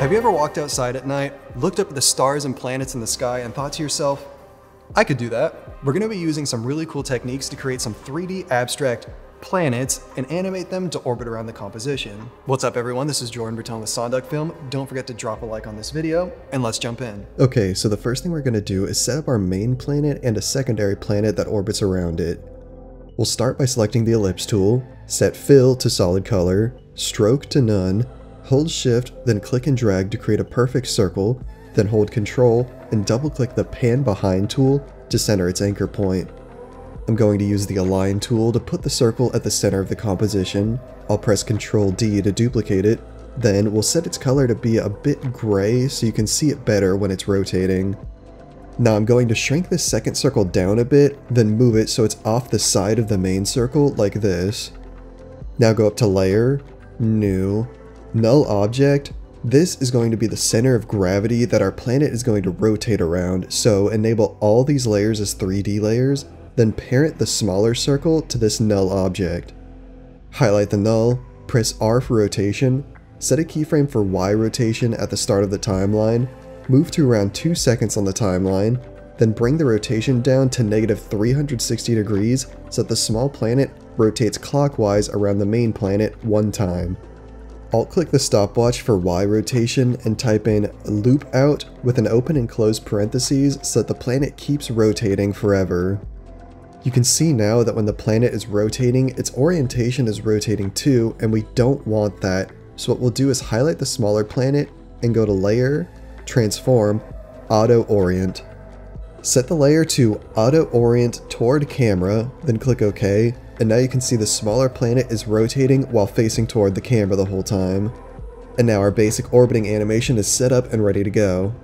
Have you ever walked outside at night, looked up at the stars and planets in the sky, and thought to yourself, I could do that? We're going to be using some really cool techniques to create some 3D abstract planets and animate them to orbit around the composition. What's up everyone, this is Jordan Berton with Sonduck Film. Don't forget to drop a like on this video, and let's jump in. Okay, so the first thing we're going to do is set up our main planet and a secondary planet that orbits around it. We'll start by selecting the ellipse tool, set fill to solid color, stroke to none, Hold shift, then click and drag to create a perfect circle, then hold control and double click the pan behind tool to center its anchor point. I'm going to use the align tool to put the circle at the center of the composition. I'll press Ctrl D to duplicate it, then we'll set its color to be a bit gray so you can see it better when it's rotating. Now I'm going to shrink this second circle down a bit, then move it so it's off the side of the main circle like this. Now go up to Layer, New, Null object, this is going to be the center of gravity that our planet is going to rotate around, so enable all these layers as 3D layers, then parent the smaller circle to this null object. Highlight the null, press R for rotation, set a keyframe for Y rotation at the start of the timeline, move to around 2 seconds on the timeline, then bring the rotation down to negative 360 degrees so that the small planet rotates clockwise around the main planet one time. Alt-click the stopwatch for Y rotation and type in loop out with an open and close parentheses so that the planet keeps rotating forever. You can see now that when the planet is rotating, its orientation is rotating too, and we don't want that. So what we'll do is highlight the smaller planet and go to Layer, Transform, Auto Orient. Set the layer to Auto Orient toward camera, then click OK, and now you can see the smaller planet is rotating while facing toward the camera the whole time. And now our basic orbiting animation is set up and ready to go.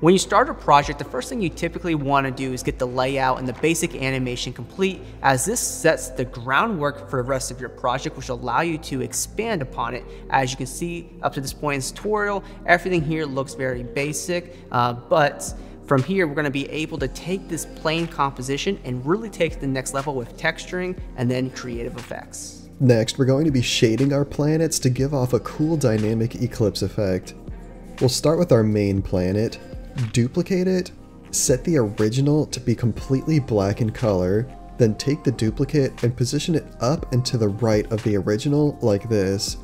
When you start a project, the first thing you typically want to do is get the layout and the basic animation complete as this sets the groundwork for the rest of your project which will allow you to expand upon it. As you can see up to this point in this tutorial, everything here looks very basic, uh, but from here, we're gonna be able to take this plain composition and really take it to the next level with texturing and then creative effects. Next, we're going to be shading our planets to give off a cool dynamic eclipse effect. We'll start with our main planet, duplicate it, set the original to be completely black in color, then take the duplicate and position it up and to the right of the original like this.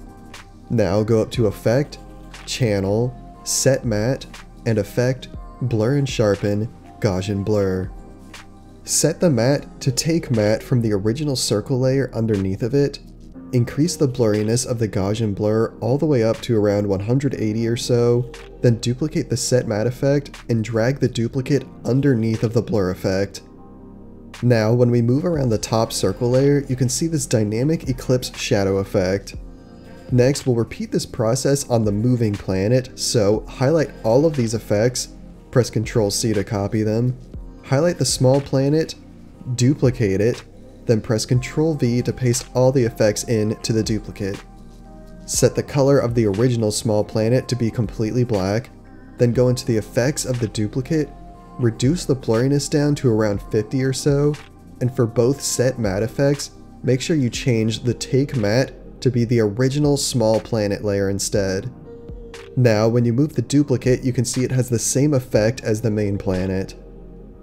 Now go up to Effect, Channel, Set Matte, and Effect, Blur and Sharpen, Gaussian Blur. Set the matte to take matte from the original circle layer underneath of it, increase the blurriness of the Gaussian blur all the way up to around 180 or so, then duplicate the set matte effect and drag the duplicate underneath of the blur effect. Now, when we move around the top circle layer, you can see this dynamic eclipse shadow effect. Next, we'll repeat this process on the moving planet, so highlight all of these effects, Press Ctrl C to copy them. Highlight the small planet, duplicate it, then press Ctrl V to paste all the effects in to the duplicate. Set the color of the original small planet to be completely black, then go into the effects of the duplicate, reduce the blurriness down to around 50 or so, and for both set matte effects, make sure you change the take matte to be the original small planet layer instead. Now, when you move the duplicate, you can see it has the same effect as the main planet.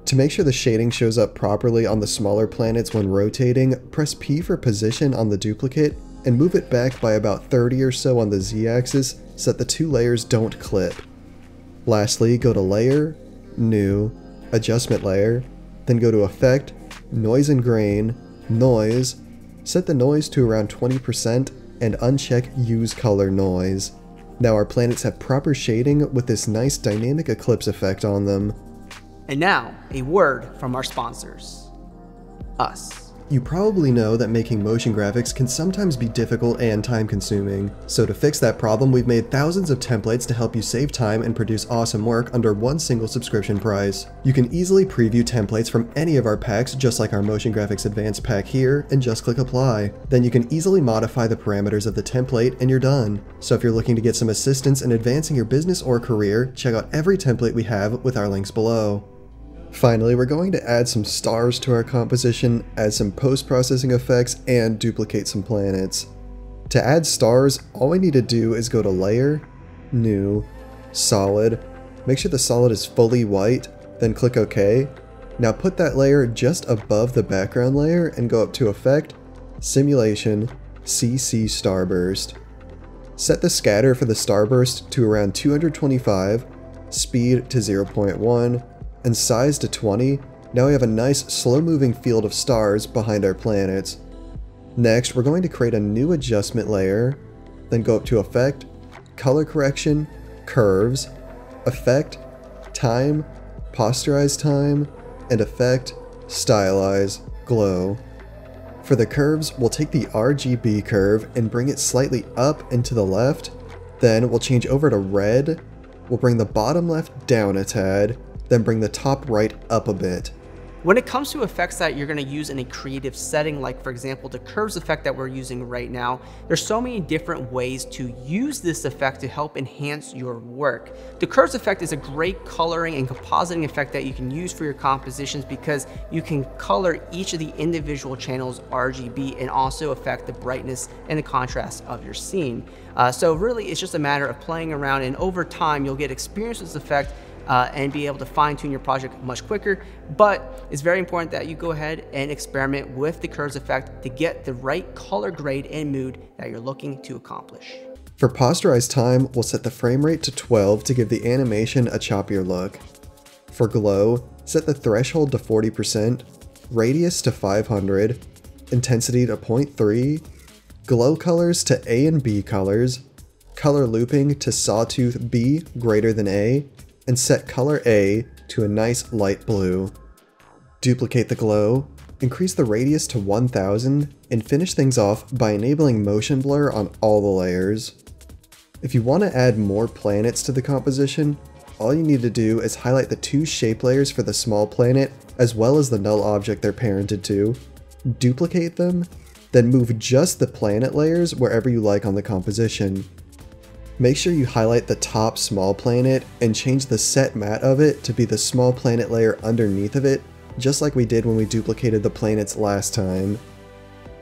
To make sure the shading shows up properly on the smaller planets when rotating, press P for position on the duplicate and move it back by about 30 or so on the z-axis so that the two layers don't clip. Lastly, go to Layer, New, Adjustment Layer, then go to Effect, Noise and Grain, Noise, set the noise to around 20% and uncheck Use Color Noise. Now our planets have proper shading with this nice dynamic eclipse effect on them. And now, a word from our sponsors. Us. You probably know that making motion graphics can sometimes be difficult and time consuming. So to fix that problem, we've made thousands of templates to help you save time and produce awesome work under one single subscription price. You can easily preview templates from any of our packs just like our Motion Graphics Advanced pack here and just click apply. Then you can easily modify the parameters of the template and you're done. So if you're looking to get some assistance in advancing your business or career, check out every template we have with our links below. Finally, we're going to add some stars to our composition, add some post-processing effects, and duplicate some planets. To add stars, all we need to do is go to Layer, New, Solid. Make sure the solid is fully white, then click OK. Now put that layer just above the background layer and go up to Effect, Simulation, CC Starburst. Set the scatter for the starburst to around 225, speed to 0.1, and size to 20. Now we have a nice slow moving field of stars behind our planets. Next, we're going to create a new adjustment layer, then go up to Effect, Color Correction, Curves, Effect, Time, Posterize Time, and Effect, Stylize, Glow. For the curves, we'll take the RGB curve and bring it slightly up and to the left. Then we'll change over to red. We'll bring the bottom left down a tad, then bring the top right up a bit. When it comes to effects that you're going to use in a creative setting, like for example the curves effect that we're using right now, there's so many different ways to use this effect to help enhance your work. The curves effect is a great coloring and compositing effect that you can use for your compositions because you can color each of the individual channels RGB and also affect the brightness and the contrast of your scene. Uh, so really it's just a matter of playing around and over time you'll get experience with this effect uh, and be able to fine tune your project much quicker. But it's very important that you go ahead and experiment with the curves effect to get the right color grade and mood that you're looking to accomplish. For posterize time, we'll set the frame rate to 12 to give the animation a choppier look. For glow, set the threshold to 40%, radius to 500, intensity to 0.3, glow colors to A and B colors, color looping to sawtooth B greater than A, and set color A to a nice light blue. Duplicate the glow, increase the radius to 1000, and finish things off by enabling motion blur on all the layers. If you want to add more planets to the composition, all you need to do is highlight the two shape layers for the small planet as well as the null object they're parented to, duplicate them, then move just the planet layers wherever you like on the composition. Make sure you highlight the top small planet and change the set matte of it to be the small planet layer underneath of it, just like we did when we duplicated the planets last time.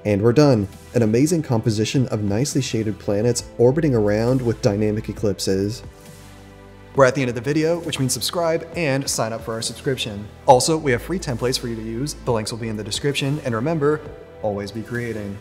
And we're done! An amazing composition of nicely shaded planets orbiting around with dynamic eclipses. We're at the end of the video, which means subscribe and sign up for our subscription. Also, we have free templates for you to use, the links will be in the description, and remember, always be creating.